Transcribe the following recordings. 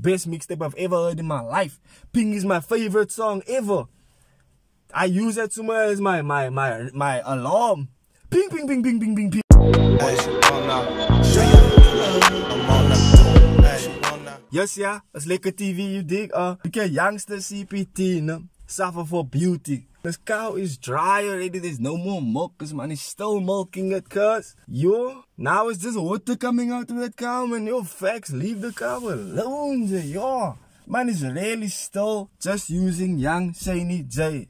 best mixtape I've ever heard in my life. Ping is my favorite song ever. I use that much as my my my my alarm. Ping ping ping ping ping ping ping. Yes, yeah, it's lekker TV, you dig? Uh, you can Youngsta CPT, no? Suffer for beauty. This cow is dry already, there's no more milk, this man is still milking it, cuz. Yo, now it's just water coming out of that cow, man. Yo, facts, leave the cow alone, yo. Man is really still just using young Shaney Jay.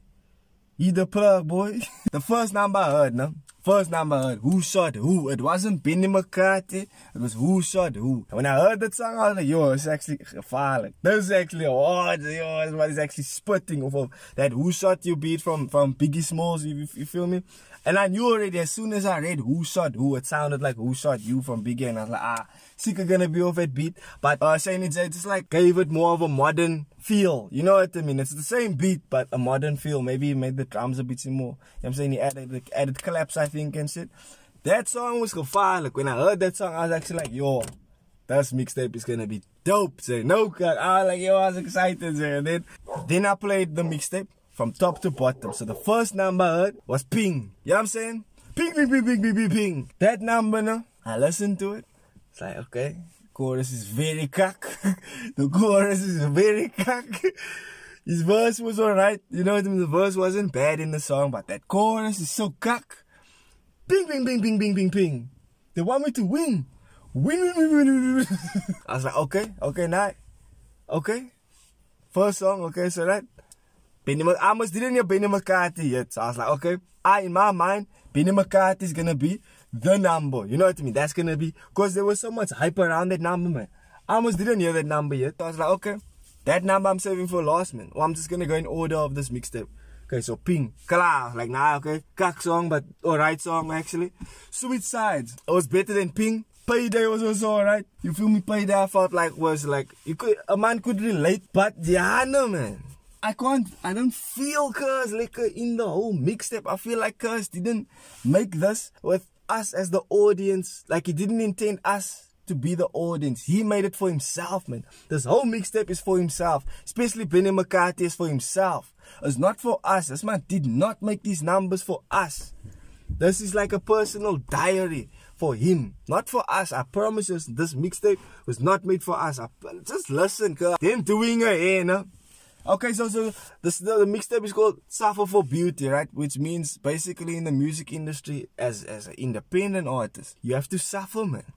He the plug, boy. the first number I heard, no? First number I heard, who shot who? It wasn't Benny McCarthy, it was who shot who. And when I heard that song, I was like, yo, it's actually gevaarlijk. This is actually a what, yo, this is actually spitting off of that who shot you beat from, from Biggie Smalls, you, you feel me? And I knew already as soon as I read who shot who, it sounded like who shot you from Biggie, and I was like, ah, Sika gonna be off that beat. But uh, Shaney Jay just like gave it more of a modern feel. You know what I mean? It's the same beat, but a modern feel. Maybe he made the drums a bit more. You know what I'm saying? He added, like, added claps, I think, and shit. That song was fire. Like, when I heard that song, I was actually like, yo, this mixtape is gonna be dope. Say, no cut. I was like, yo, I was excited. Say. And then, then I played the mixtape from top to bottom. So the first number I heard was ping. You know what I'm saying? Ping, ping, ping, ping, ping, ping, ping. That number, no? I listened to it. It's like, okay, chorus is very cock. the chorus is very cock. His verse was alright. You know, the verse wasn't bad in the song, but that chorus is so cock. Bing, bing, bing, bing, bing, bing, bing. They want me to win. Win, win, win, win, win. I was like, okay, okay, night. Okay. First song, okay, so that. Benny I almost didn't hear Benny McCarthy yet. So I was like, okay, I, in my mind, Benny McCarthy is gonna be the number. You know what I mean? That's gonna be because there was so much hype around that number, man. I almost didn't hear that number yet. So I was like, okay, that number I'm saving for last, man. Well, I'm just gonna go in order of this mixtape. Okay, so Ping, Kala, like nah, okay, Kak song, but alright song actually. Sweet Sides, it was better than Ping. Payday was also alright. You feel me? Payday I felt like was like you could a man could relate, but no man. I can't, I don't feel Cuz like uh, in the whole mixtape. I feel like Cuz didn't make this with us as the audience. Like he didn't intend us to be the audience. He made it for himself, man. This whole mixtape is for himself. Especially Benny McCarthy is for himself. It's not for us. This man did not make these numbers for us. This is like a personal diary for him, not for us. I promise you, this mixtape was not made for us. I, just listen, cuz. Them doing a hair, no? Okay, so so this the, the mixtape is called Suffer for Beauty, right? Which means basically in the music industry, as as an independent artist, you have to suffer, man.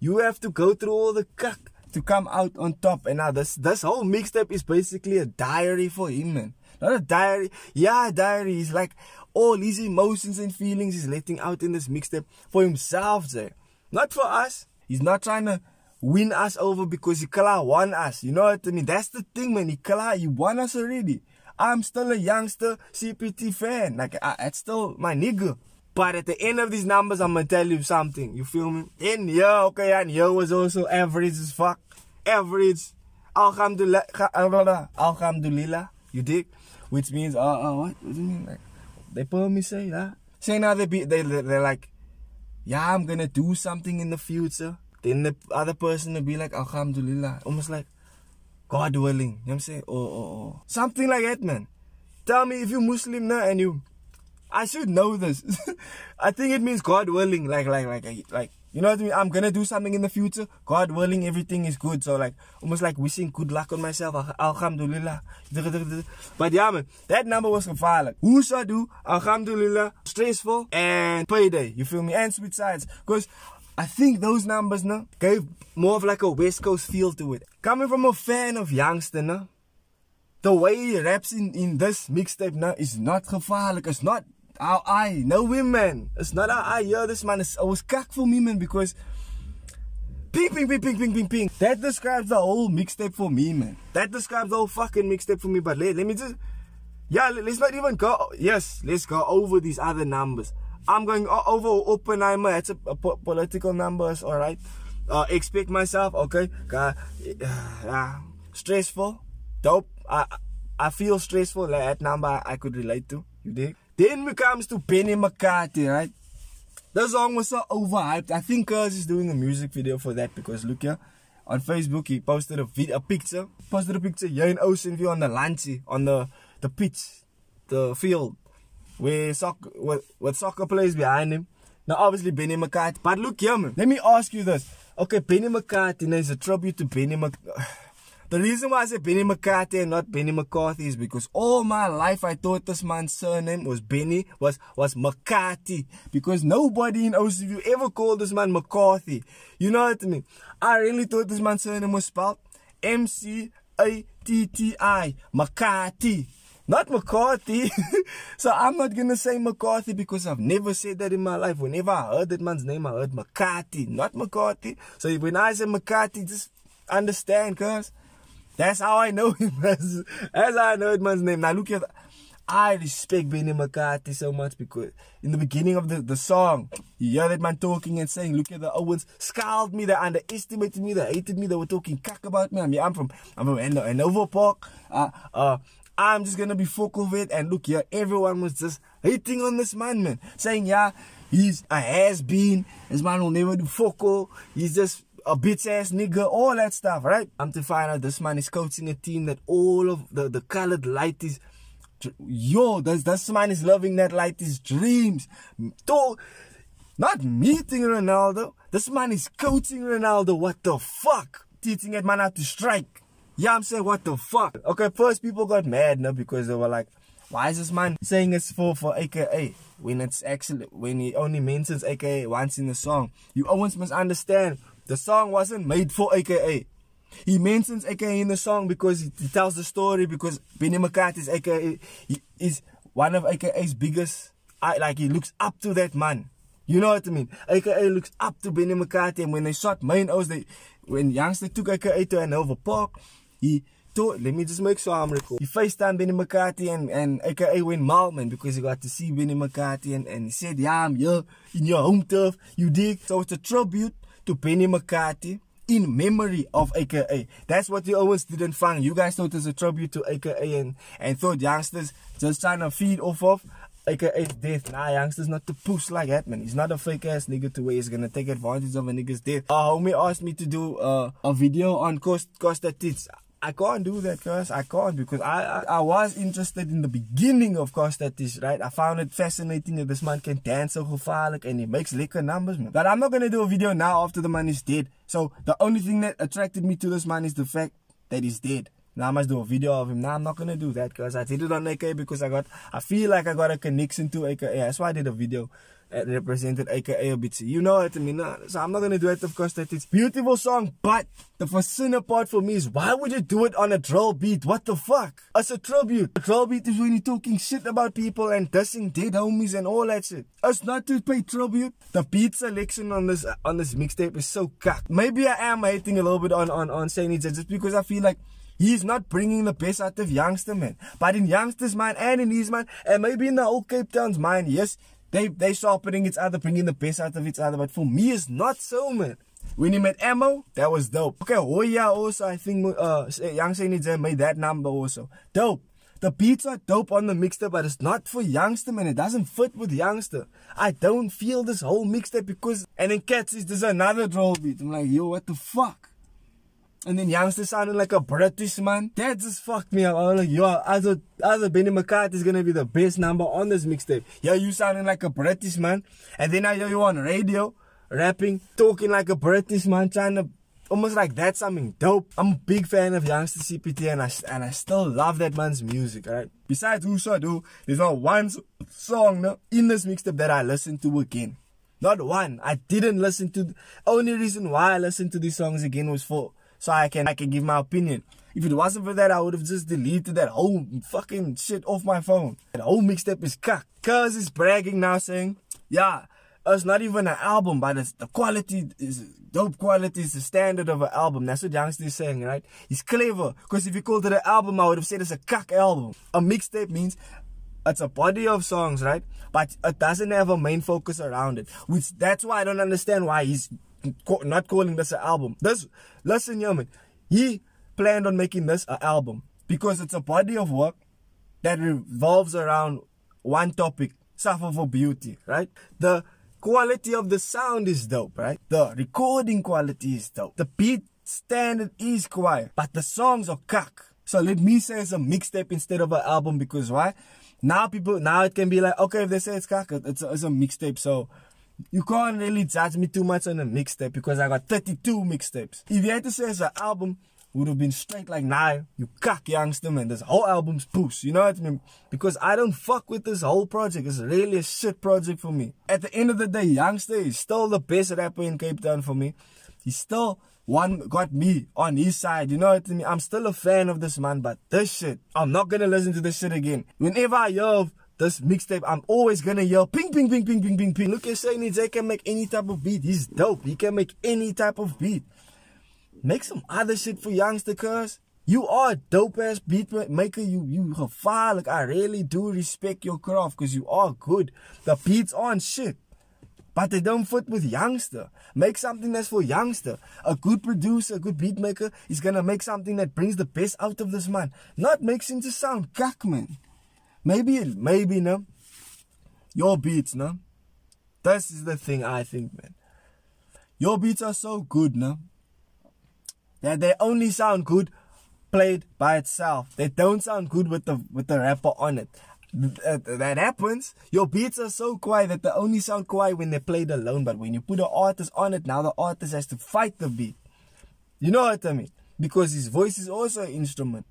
You have to go through all the cuck to come out on top. And now this this whole mixtape is basically a diary for him, man. Not a diary. Yeah, a diary is like all his emotions and feelings he's letting out in this mixtape for himself, Zay. Not for us. He's not trying to win us over because Ikala won us. You know what I mean? That's the thing, man. Ikala, you won us already. I'm still a Youngsta CPT fan. Like, I, it's still my nigga. But at the end of these numbers, I'm gonna tell you something. You feel me? In here, okay, and here was also average as fuck. Average. Alhamdulillah. Alhamdulillah. You dig? Which means, uh, uh, what? What do you mean? Like, they put me say that. Say now they be, they, they're like, yeah, I'm gonna do something in the future then the other person will be like, Alhamdulillah. Almost like, God willing. You know what I'm saying? Or, or, or something like that, man. Tell me if you're Muslim now and you, I should know this. I think it means God willing. Like, like, like, like, you know what I mean? I'm gonna do something in the future. God willing, everything is good. So like, almost like wishing good luck on myself. Alhamdulillah. But yeah, man, that number was violent. Who should do? Alhamdulillah. Stressful and payday. You feel me? And sweet sides. Because I think those numbers no, gave more of like a West Coast feel to it. Coming from a fan of Youngster, the way he raps in, in this mixtape no, is not gevaarlijk. It's not how I know him, man. It's not how I hear this, man. It's, it was cack for me, man, because ping, ping, ping, ping, ping, ping, ping. That describes the whole mixtape for me, man. That describes the whole fucking mixtape for me. But let, let me just, yeah, let's not even go, yes, let's go over these other numbers. I'm going over Oppenheimer. It's a, a political numbers, all right. Uh, expect myself, okay. Uh, uh, stressful, dope. I I feel stressful. Like that number I could relate to. You dig? Then we comes to Benny McCarthy, right? The song was so overhyped. I think Cuz is doing a music video for that because look here. on Facebook. He posted a video, a picture. Posted a picture here in Ocean View on the Lancy, on the the pitch, the field, where soccer, with, with soccer players behind him. Now, obviously, Benny McCarthy. But look here, man. Let me ask you this. Okay, Benny McCarthy is a tribute to Benny McCarthy. The reason why I say Benny McCarthy and not Benny McCarthy is because all my life I thought this man's surname was Benny, was was McCarthy. Because nobody in Ocean View ever called this man McCarthy. You know what I mean? I really thought this man's surname was spelled M-C-A-T-T-I. McCarthy. Not McCarthy. so I'm not gonna say McCarthy because I've never said that in my life. Whenever I heard that man's name, I heard McCarthy, not McCarthy. So when I say McCarthy, just understand, cuz. That's how I know him. How I know that man's name. Now look at I respect Benny McCarthy so much because in the beginning of the, the song, you hear that man talking and saying, look at the Owens, scowled me, they underestimated me, they hated me, they were talking cack about me. I mean, I'm from, I'm from Hanover Park. Uh, uh, I'm just gonna be focal with it. And look here, everyone was just hating on this man, man. Saying, yeah, he's uh, a has-been. This man will never do focal. He's just a bitch ass nigga, all that stuff, right? I'm to find out this man is coaching a team that all of the, the colored light is yo, this this man is loving that light is dreams. Not meeting Ronaldo. This man is coaching Ronaldo. What the fuck? Teaching that man how to strike. Yeah, I'm saying what the fuck. Okay, first people got mad now because they were like, why is this man saying it's for for AKA when it's actually when he only mentions AKA once in the song? You always must understand the song wasn't made for AKA. He mentions AKA in the song because he, tells the story because Benny McCarthy is AKA is one of AKA's biggest I like he looks up to that man. You know what I mean? AKA looks up to Benny McCarthy and when they shot main O's they when youngster took AKA to Hanover Park, he thought let me just make sure I'm recording. He FaceTime Benny McCarthy and, and AKA went Malman because he got to see Benny McCarthy and, and he said, Yeah, I'm here in your home turf, you dig? So it's a tribute to Benny McCarthy in memory of AKA. That's what you always didn't find. You guys thought it a tribute to AKA and, and thought youngsters just trying to feed off of AKA's death. Nah, youngsters not to push like that, man. He's not a fake ass nigga to where he's gonna take advantage of a nigga's death. A homie asked me to do uh, a video on Cost Costa Titch. I can't do that, cuz I can't because I, I, I was interested in the beginning of Costa Titch, right? I found it fascinating that this man can dance so gevaarlijk and he makes liquor numbers, man. But I'm not gonna do a video now after the man is dead. So the only thing that attracted me to this man is the fact that he's dead. Now I must do a video of him. Now I'm not gonna do that because I did it on AK because I got I feel like I got a connection to AKA. That's why I did a video that represented AKA a. You know what I mean? So I'm not gonna do it of course that it's beautiful song, but the fascinating part for me is why would you do it on a drill beat? What the fuck? As a tribute. A drill beat is when you're talking shit about people and dissing dead homies and all that shit. It's not to pay tribute. The beat selection on this on this mixtape is so cock. Maybe I am hating a little bit on on on saying it just because I feel like He's not bringing the best out of youngster man. But in youngster's mind and in his mind, and maybe in the old Cape Town's mind, yes, they they sharpening each other, bringing the best out of each other. But for me, it's not so, man. When he met Ammo, that was dope. Okay, Hoya also, I think uh, Young Senidze made that number also. Dope. The beats are dope on the mixtape, but it's not for youngster, man. It doesn't fit with youngster. I don't feel this whole mixtape because... And then Cats is there's another drill beat. I'm like, yo, what the fuck? And then youngster sounding like a British man. That just fucked me up. I was like, yo, other, Benny McCarthy is gonna be the best number on this mixtape. Yo, you sounding like a British man. And then I hear you on radio, rapping, talking like a British man, trying to almost like that's something dope. I'm a big fan of Youngsta CPT and I and I still love that man's music, alright? Besides Who Do, there's not one song no, in this mixtape that I listen to again. Not one. I didn't listen to. Only reason why I listened to these songs again was for so I can I can give my opinion. If it wasn't for that, I would have just deleted that whole fucking shit off my phone. That whole mixtape is cuck. Cuz is bragging now saying, yeah, it's not even an album, but the quality is dope quality is the standard of an album. That's what Youngster is saying, right? He's clever. Because if you called it an album, I would have said it's a cuck album. A mixtape means it's a body of songs, right? But it doesn't have a main focus around it. Which that's why I don't understand why he's not calling this an album. This, listen, Yeoman, he planned on making this an album because it's a body of work that revolves around one topic, suffer for beauty, right? The quality of the sound is dope, right? The recording quality is dope. The beat standard is quiet, but the songs are cuck. So let me say it's a mixtape instead of an album because why? Now people, now it can be like, okay, if they say it's cuck, it's a, it's a mixtape. So you can't really judge me too much on a mixtape because I got 32 mixtapes. If you had to say it's an album, would have been straight like, nah, you cuck youngster, man. This whole album's puss. You know what I mean? Because I don't fuck with this whole project. It's really a shit project for me. At the end of the day, youngster is still the best rapper in Cape Town for me. He's still one got me on his side. You know what I mean? I'm still a fan of this man, but this shit, I'm not gonna listen to this shit again. Whenever I hear this mixtape, I'm always gonna yell ping, ping, ping, ping, ping, ping, ping. Look at Shaney Jay can make any type of beat. He's dope. He can make any type of beat. Make some other shit for youngster, cuz. You are a dope ass beat maker. You you fire. Like I really do respect your craft because you are good. The beats aren't shit. But they don't fit with youngster. Make something that's for youngster. A good producer, a good beat maker is gonna make something that brings the best out of this man. Not makes him to sound cack, man. Maybe, maybe, no. Your beats, no. This is the thing I think, man. Your beats are so good, no. That they only sound good played by itself. They don't sound good with the with the rapper on it. That, uh, that happens. Your beats are so quiet that they only sound quiet when they're played alone. But when you put an artist on it, now the artist has to fight the beat. You know what I mean? Because his voice is also an instrument.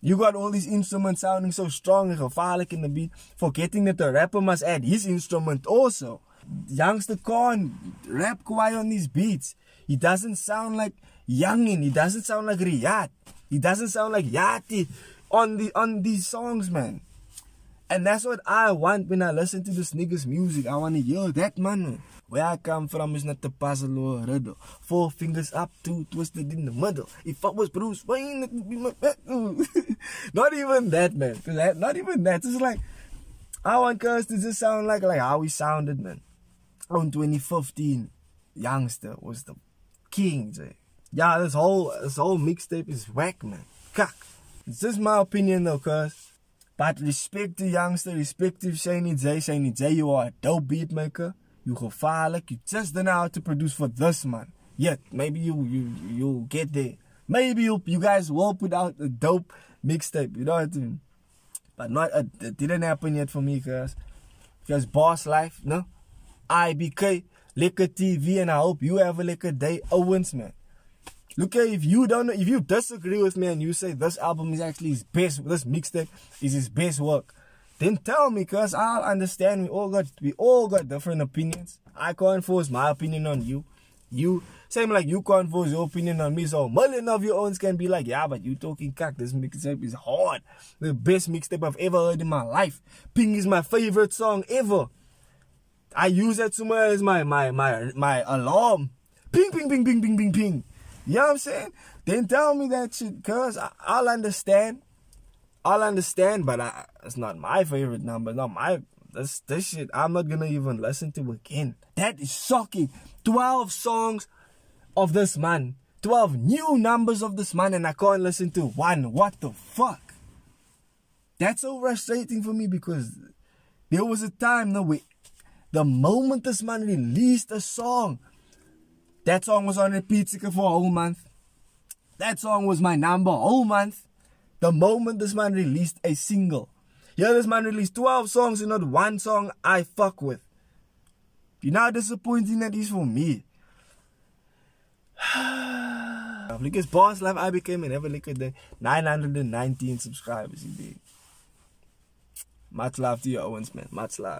You got all these instruments sounding so strong and gevaarlijk in the beat, forgetting that the rapper must add his instrument also. Youngster can't rap quiet on these beats. He doesn't sound like Youngin. He doesn't sound like Riyadh. He doesn't sound like Yati on the on these songs, man. And that's what I want when I listen to this nigga's music. I want to hear that man. Where I come from is not the puzzle or a riddle. Four fingers up, two twisted in the middle. If I was Bruce Wayne, it would be my Not even that, man. Not even that. It's like, I want cuz to just sound like, like how he sounded, man. On 2015, Youngster was the king, Jay. Yeah, this whole this whole mixtape is whack, man. Kak. It's just my opinion though, cuz. But respect to youngster, respect to Shaney Jay. Shaney Jay, you are a dope beat maker. You gevaarlijk. You just don't know how to produce for this man. Yet, maybe you you you'll get there. Maybe you you guys will put out a dope mixtape. You know what I mean? But not uh, it didn't happen yet for me, guys. Because boss life, no. IBK, Lekker TV, and I hope you have a liquor day. Owens, man. Look at if you don't know, if you disagree with me and you say this album is actually his best, this mixtape is his best work, then tell me, cause I'll understand. We all got we all got different opinions. I can't force my opinion on you. You same like you can't force your opinion on me. So a million of your owns can be like, yeah, but you talking cock. This mixtape is hard. The best mixtape I've ever heard in my life. Ping is my favorite song ever. I use that somewhere as my my my my alarm. Ping ping ping ping ping ping ping. You know what I'm saying? Then tell me that shit, cuz I'll understand. I'll understand, but I, it's not my favorite number. Not my this this shit. I'm not gonna even listen to again. That is shocking. Twelve songs of this man. Twelve new numbers of this man, and I can't listen to one. What the fuck? That's so frustrating for me because there was a time, no way. The moment this man released a song, that song was on repeat for a whole month. That song was my number all month. The moment this man released a single. Yeah, this man released 12 songs and not one song I fuck with. You know how disappointing that is for me. At Boss Life I became and ever look at the 919 subscribers. Indeed. Much love to you, Owens, man. Much love.